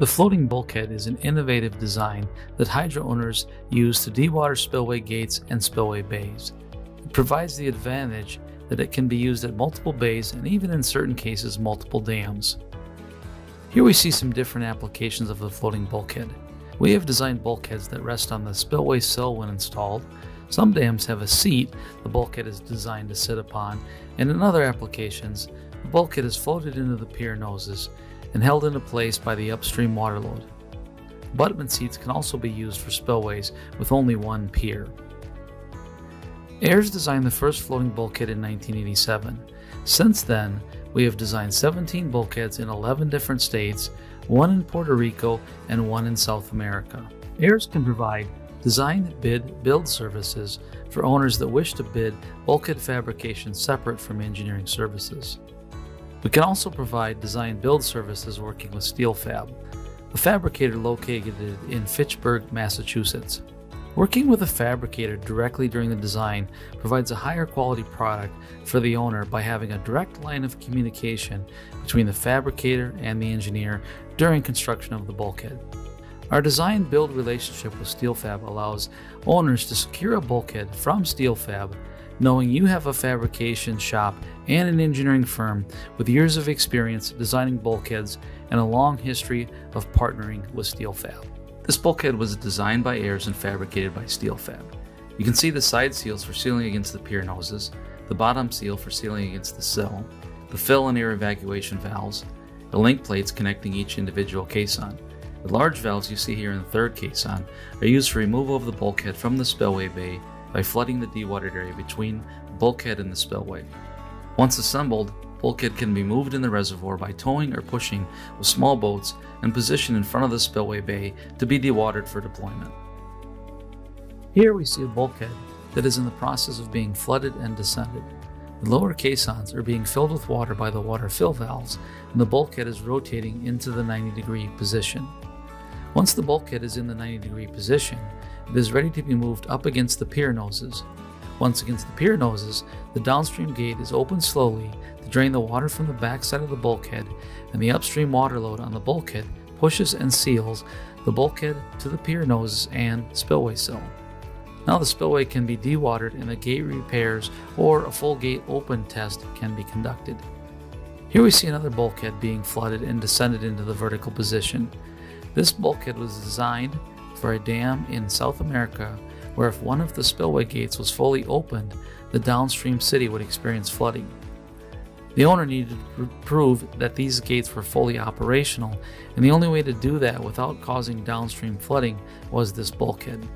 The floating bulkhead is an innovative design that hydro owners use to dewater spillway gates and spillway bays. It provides the advantage that it can be used at multiple bays and even in certain cases multiple dams. Here we see some different applications of the floating bulkhead. We have designed bulkheads that rest on the spillway sill when installed. Some dams have a seat the bulkhead is designed to sit upon, and in other applications, the bulkhead is floated into the pier noses and held into place by the upstream water load. Abutment seats can also be used for spillways with only one pier. Ayres designed the first floating bulkhead in 1987. Since then, we have designed 17 bulkheads in 11 different states, one in Puerto Rico and one in South America. Ayres can provide design, bid, build services for owners that wish to bid bulkhead fabrication separate from engineering services. We can also provide design build services working with SteelFab, a fabricator located in Fitchburg, Massachusetts. Working with a fabricator directly during the design provides a higher quality product for the owner by having a direct line of communication between the fabricator and the engineer during construction of the bulkhead. Our design build relationship with SteelFab allows owners to secure a bulkhead from SteelFab knowing you have a fabrication shop and an engineering firm with years of experience designing bulkheads and a long history of partnering with SteelFab. This bulkhead was designed by Ayres and fabricated by SteelFab. You can see the side seals for sealing against the pier noses, the bottom seal for sealing against the sill, the fill and air evacuation valves, the link plates connecting each individual caisson. The large valves you see here in the third caisson are used for removal of the bulkhead from the spillway bay by flooding the dewatered area between bulkhead and the spillway. Once assembled, bulkhead can be moved in the reservoir by towing or pushing with small boats and positioned in front of the spillway bay to be dewatered for deployment. Here we see a bulkhead that is in the process of being flooded and descended. The lower caissons are being filled with water by the water fill valves, and the bulkhead is rotating into the 90 degree position. Once the bulkhead is in the 90 degree position, it is ready to be moved up against the pier noses. Once against the pier noses, the downstream gate is opened slowly to drain the water from the backside of the bulkhead, and the upstream water load on the bulkhead pushes and seals the bulkhead to the pier noses and spillway sill. Now the spillway can be dewatered and the gate repairs or a full gate open test can be conducted. Here we see another bulkhead being flooded and descended into the vertical position. This bulkhead was designed for a dam in South America where if one of the spillway gates was fully opened, the downstream city would experience flooding. The owner needed to prove that these gates were fully operational, and the only way to do that without causing downstream flooding was this bulkhead.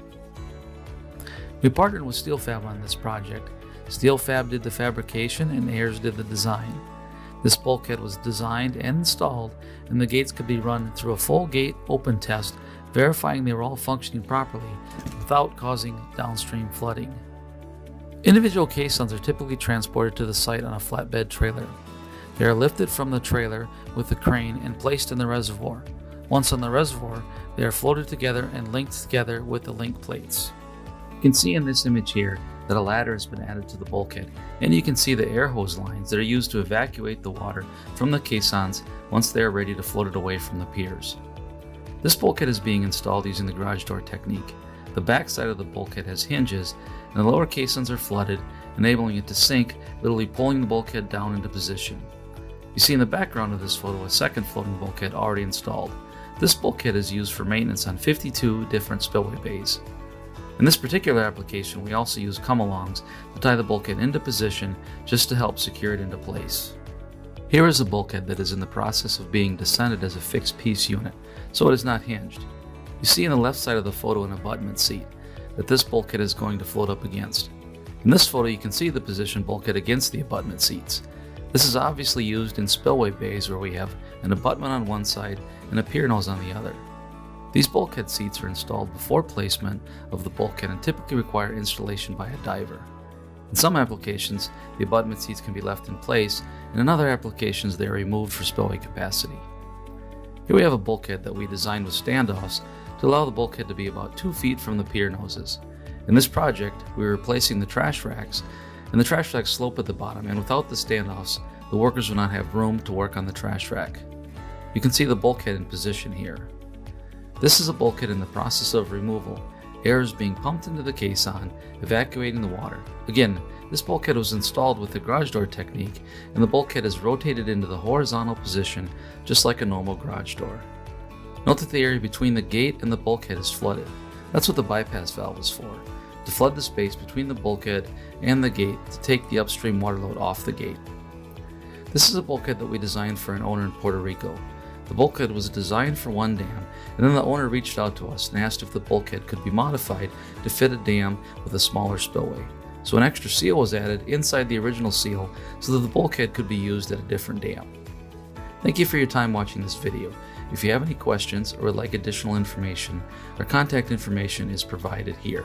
We partnered with SteelFab on this project. SteelFab did the fabrication and Ayres did the design. This bulkhead was designed and installed, and the gates could be run through a full gate open test verifying they were all functioning properly without causing downstream flooding. Individual caissons are typically transported to the site on a flatbed trailer. They are lifted from the trailer with the crane and placed in the reservoir. Once on the reservoir, they are floated together and linked together with the link plates. You can see in this image here that a ladder has been added to the bulkhead, and you can see the air hose lines that are used to evacuate the water from the caissons once they are ready to float it away from the piers. This bulkhead is being installed using the garage door technique. The back side of the bulkhead has hinges, and the lower caissons are flooded, enabling it to sink, literally pulling the bulkhead down into position. You see in the background of this photo a second floating bulkhead already installed. This bulkhead is used for maintenance on 52 different spillway bays. In this particular application, we also use come-alongs to tie the bulkhead into position just to help secure it into place. Here is a bulkhead that is in the process of being descended as a fixed piece unit so it is not hinged. You see in the left side of the photo an abutment seat that this bulkhead is going to float up against. In this photo you can see the position bulkhead against the abutment seats. This is obviously used in spillway bays where we have an abutment on one side and a pier nose on the other. These bulkhead seats are installed before placement of the bulkhead and typically require installation by a diver. In some applications, the abutment seats can be left in place, and in other applications they are removed for spillway capacity. Here we have a bulkhead that we designed with standoffs to allow the bulkhead to be about 2 feet from the pier noses. In this project, we were replacing the trash racks, and the trash racks slope at the bottom, and without the standoffs, the workers would not have room to work on the trash rack. You can see the bulkhead in position here. This is a bulkhead in the process of removal. Air is being pumped into the caisson, evacuating the water. Again, this bulkhead was installed with the garage door technique, and the bulkhead is rotated into the horizontal position just like a normal garage door. Note that the area between the gate and the bulkhead is flooded. That's what the bypass valve is for, to flood the space between the bulkhead and the gate to take the upstream water load off the gate. This is a bulkhead that we designed for an owner in Puerto Rico. The bulkhead was designed for one dam, and then the owner reached out to us and asked if the bulkhead could be modified to fit a dam with a smaller spillway. So an extra seal was added inside the original seal so that the bulkhead could be used at a different dam. Thank you for your time watching this video. If you have any questions or would like additional information, our contact information is provided here.